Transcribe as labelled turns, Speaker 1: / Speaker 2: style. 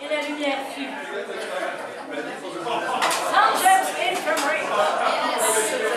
Speaker 1: Et la lumière fut. Sergeant Infirmary.